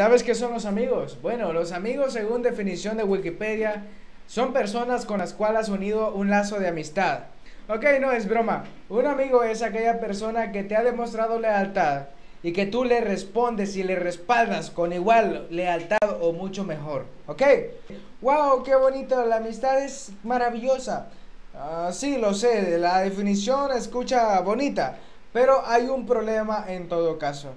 ¿Sabes qué son los amigos? Bueno, los amigos, según definición de Wikipedia, son personas con las cuales has unido un lazo de amistad. Ok, no es broma. Un amigo es aquella persona que te ha demostrado lealtad y que tú le respondes y le respaldas con igual lealtad o mucho mejor. ¿Ok? ¡Wow! ¡Qué bonito! La amistad es maravillosa. Ah, sí, lo sé, la definición escucha bonita, pero hay un problema en todo caso.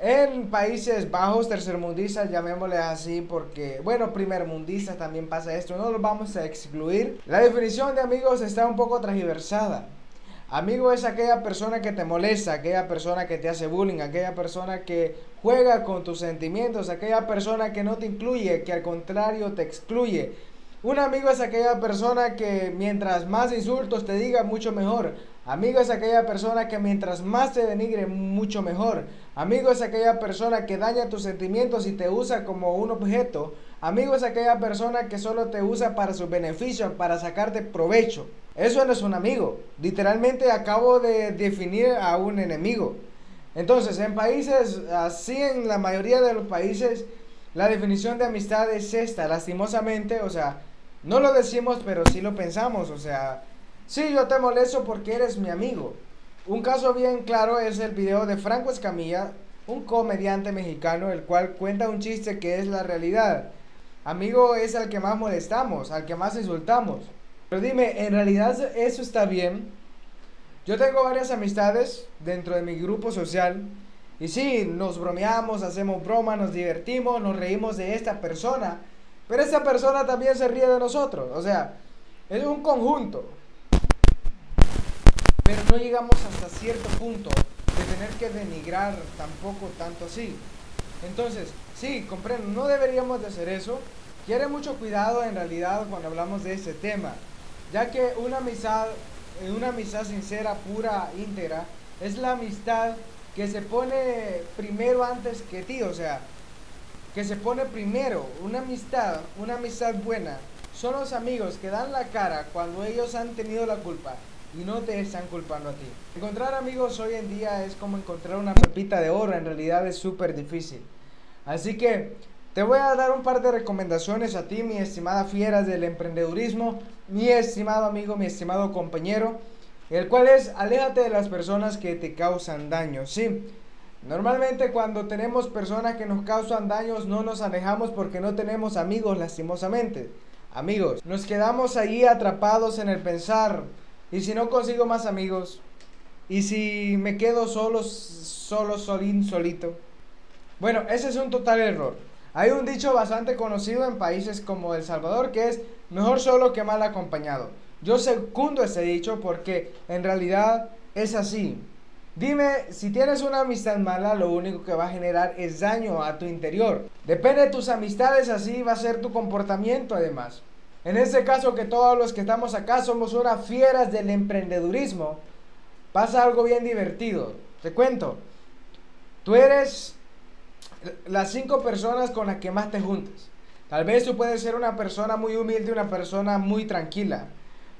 En países bajos, tercermundistas, llamémosle así, porque, bueno, primermundistas también pasa esto, no lo vamos a excluir. La definición de amigos está un poco transversada. Amigo es aquella persona que te molesta, aquella persona que te hace bullying, aquella persona que juega con tus sentimientos, aquella persona que no te incluye, que al contrario te excluye. Un amigo es aquella persona que mientras más insultos te diga, mucho mejor. Amigo es aquella persona que mientras más te denigre, mucho mejor. Amigo es aquella persona que daña tus sentimientos y te usa como un objeto. Amigo es aquella persona que solo te usa para su beneficio, para sacarte provecho. Eso no es un amigo. Literalmente acabo de definir a un enemigo. Entonces, en países, así en la mayoría de los países, la definición de amistad es esta, lastimosamente, o sea, no lo decimos, pero sí lo pensamos, o sea, Sí, yo te molesto porque eres mi amigo. Un caso bien claro es el video de Franco Escamilla, un comediante mexicano, el cual cuenta un chiste que es la realidad. Amigo es al que más molestamos, al que más insultamos. Pero dime, ¿en realidad eso está bien? Yo tengo varias amistades dentro de mi grupo social. Y sí, nos bromeamos, hacemos broma, nos divertimos, nos reímos de esta persona. Pero esta persona también se ríe de nosotros. O sea, es un conjunto pero no llegamos hasta cierto punto de tener que denigrar tampoco tanto así. Entonces, sí, comprendo, no deberíamos de hacer eso. Quiere mucho cuidado en realidad cuando hablamos de este tema, ya que una amistad, eh, una amistad sincera, pura, íntegra, es la amistad que se pone primero antes que ti, o sea, que se pone primero. Una amistad, una amistad buena, son los amigos que dan la cara cuando ellos han tenido la culpa y no te están culpando a ti. Encontrar amigos hoy en día es como encontrar una pepita de oro, en realidad es súper difícil. Así que te voy a dar un par de recomendaciones a ti, mi estimada fieras del emprendedurismo, mi estimado amigo, mi estimado compañero, el cual es aléjate de las personas que te causan daño. Sí, normalmente cuando tenemos personas que nos causan daños no nos alejamos porque no tenemos amigos lastimosamente. Amigos, nos quedamos ahí atrapados en el pensar, y si no consigo más amigos, y si me quedo solo, solo, solín, solito. Bueno, ese es un total error. Hay un dicho bastante conocido en países como El Salvador que es mejor solo que mal acompañado. Yo secundo ese dicho porque en realidad es así. Dime, si tienes una amistad mala, lo único que va a generar es daño a tu interior. Depende de tus amistades, así va a ser tu comportamiento además. En este caso que todos los que estamos acá somos unas fieras del emprendedurismo, pasa algo bien divertido. Te cuento, tú eres las cinco personas con las que más te juntas. Tal vez tú puedes ser una persona muy humilde, una persona muy tranquila.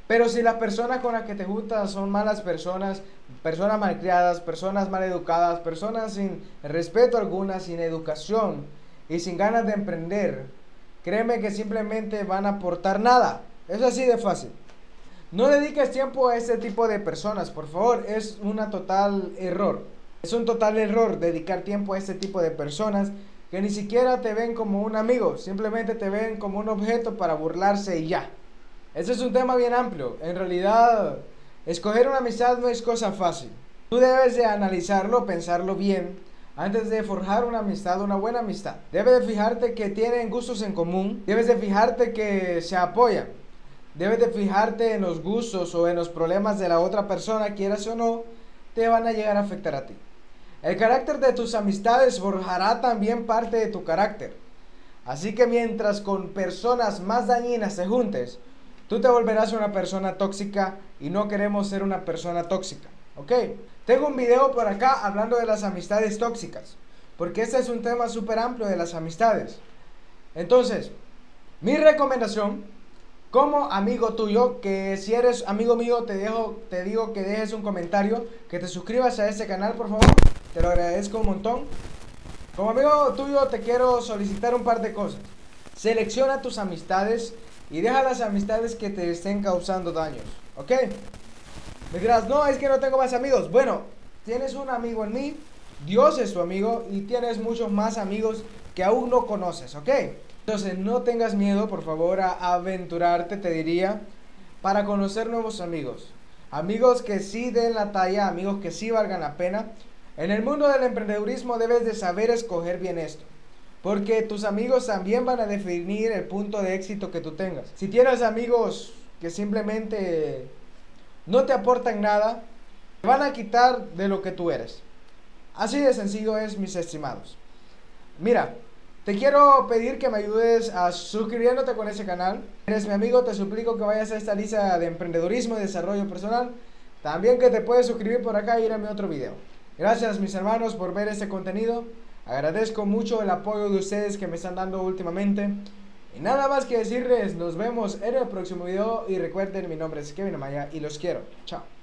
Pero si las personas con las que te juntas son malas personas, personas malcriadas, personas mal educadas, personas sin respeto alguna, sin educación y sin ganas de emprender, créeme que simplemente van a aportar nada. Es así de fácil. No dediques tiempo a este tipo de personas, por favor. Es una total error. Es un total error dedicar tiempo a este tipo de personas que ni siquiera te ven como un amigo, simplemente te ven como un objeto para burlarse y ya. Ese es un tema bien amplio. En realidad, escoger una amistad no es cosa fácil. Tú debes de analizarlo, pensarlo bien antes de forjar una amistad, una buena amistad. Debes de fijarte que tienen gustos en común, debes de fijarte que se apoyan, debes de fijarte en los gustos o en los problemas de la otra persona, quieras o no, te van a llegar a afectar a ti. El carácter de tus amistades forjará también parte de tu carácter. Así que mientras con personas más dañinas te juntes, tú te volverás una persona tóxica y no queremos ser una persona tóxica. ¿Ok? Tengo un video por acá hablando de las amistades tóxicas, porque este es un tema súper amplio de las amistades. Entonces, mi recomendación, como amigo tuyo, que si eres amigo mío, te, dejo, te digo que dejes un comentario, que te suscribas a este canal, por favor, te lo agradezco un montón. Como amigo tuyo te quiero solicitar un par de cosas. Selecciona tus amistades y deja las amistades que te estén causando daños, ¿ok? Me dirás, no, es que no tengo más amigos. Bueno, tienes un amigo en mí, Dios es tu amigo y tienes muchos más amigos que aún no conoces, ¿ok? Entonces no tengas miedo, por favor, a aventurarte, te diría, para conocer nuevos amigos. Amigos que sí den la talla, amigos que sí valgan la pena. En el mundo del emprendedurismo debes de saber escoger bien esto. Porque tus amigos también van a definir el punto de éxito que tú tengas. Si tienes amigos que simplemente no te aportan nada, te van a quitar de lo que tú eres. Así de sencillo es, mis estimados. Mira, te quiero pedir que me ayudes a suscribiéndote con ese canal. Eres mi amigo, te suplico que vayas a esta lista de emprendedurismo y desarrollo personal. También que te puedes suscribir por acá y ir a mi otro video. Gracias mis hermanos por ver este contenido. Agradezco mucho el apoyo de ustedes que me están dando últimamente. Y nada más que decirles, nos vemos en el próximo video y recuerden, mi nombre es Kevin Amaya y los quiero. Chao.